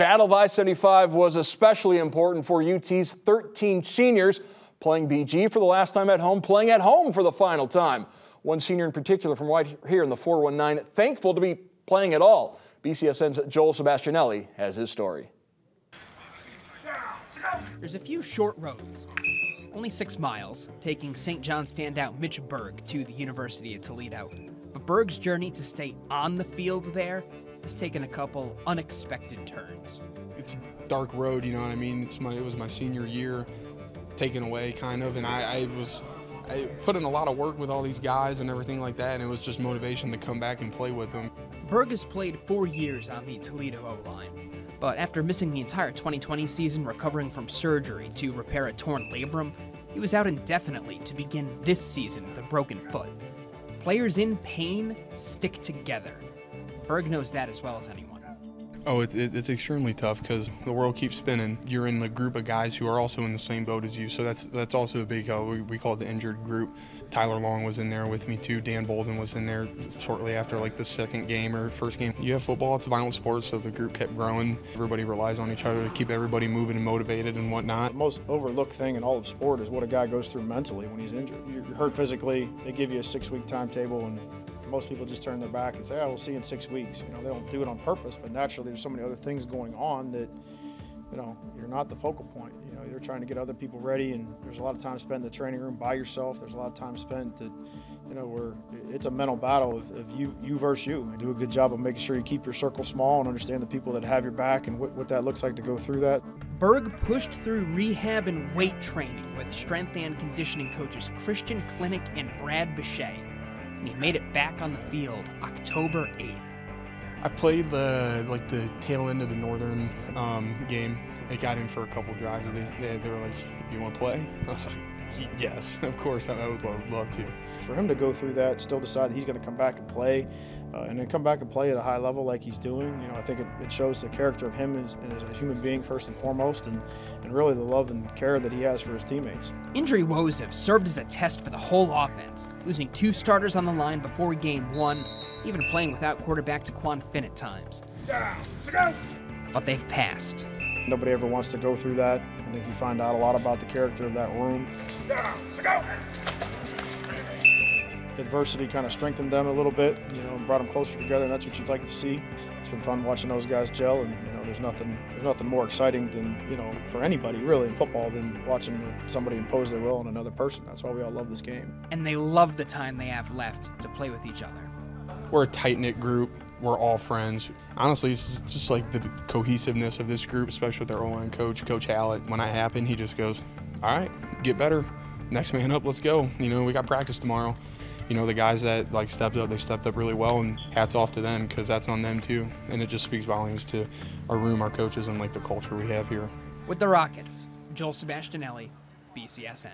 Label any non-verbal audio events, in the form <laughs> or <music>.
battle of I-75 was especially important for UT's 13 seniors playing BG for the last time at home, playing at home for the final time. One senior in particular from right here in the 419, thankful to be playing at all. BCSN's Joel Sebastianelli has his story. There's a few short roads, only six miles, taking St. John standout Mitch Berg to the University of Toledo. But Berg's journey to stay on the field there has taken a couple unexpected turns. It's a dark road, you know what I mean? It's my, it was my senior year taken away, kind of, and I, I was I put in a lot of work with all these guys and everything like that, and it was just motivation to come back and play with them. Berg has played four years on the Toledo O-line, but after missing the entire 2020 season recovering from surgery to repair a torn labrum, he was out indefinitely to begin this season with a broken foot. Players in pain stick together. Berg knows that as well as anyone. Oh, it's, it's extremely tough because the world keeps spinning. You're in the group of guys who are also in the same boat as you, so that's that's also a big help. We, we call it the injured group. Tyler Long was in there with me too. Dan Bolden was in there shortly after like the second game or first game. You have football; it's a violent sport, so the group kept growing. Everybody relies on each other to keep everybody moving and motivated and whatnot. The most overlooked thing in all of sport is what a guy goes through mentally when he's injured. You're hurt physically. They give you a six-week timetable and most people just turn their back and say, oh, we'll see you in six weeks. You know, they don't do it on purpose, but naturally there's so many other things going on that, you know, you're not the focal point. You know, you're trying to get other people ready and there's a lot of time spent in the training room by yourself. There's a lot of time spent that, you know, where it's a mental battle of, of you, you versus you. Do a good job of making sure you keep your circle small and understand the people that have your back and what, what that looks like to go through that. Berg pushed through rehab and weight training with strength and conditioning coaches Christian Clinic and Brad Bechet and he made it back on the field October 8th. I played the like the tail end of the Northern um, game. I got in for a couple drives. They, they, they were like, "You want to play?" <laughs> I was like, "Yes, <laughs> of course. I would love, love to." For him to go through that, still decide that he's going to come back and play, uh, and then come back and play at a high level like he's doing. You know, I think it, it shows the character of him as, as, a human being first and foremost, and, and really the love and care that he has for his teammates. Injury woes have served as a test for the whole offense, losing two starters on the line before game one, even playing without quarterback Dequan Finn at times. But they've passed. Nobody ever wants to go through that. I think you find out a lot about the character of that room adversity kind of strengthened them a little bit, you know, and brought them closer together, and that's what you'd like to see. It's been fun watching those guys gel, and you know, there's nothing, there's nothing more exciting than, you know, for anybody really in football than watching somebody impose their will on another person. That's why we all love this game. And they love the time they have left to play with each other. We're a tight knit group. We're all friends. Honestly, it's just like the cohesiveness of this group, especially with our O-line coach, Coach Hallett. When that happened, he just goes, "All right, get better. Next man up. Let's go. You know, we got practice tomorrow." you know, the guys that like stepped up, they stepped up really well, and hats off to them because that's on them too. And it just speaks volumes to our room, our coaches, and like the culture we have here. With the Rockets, Joel Sebastianelli, BCSN.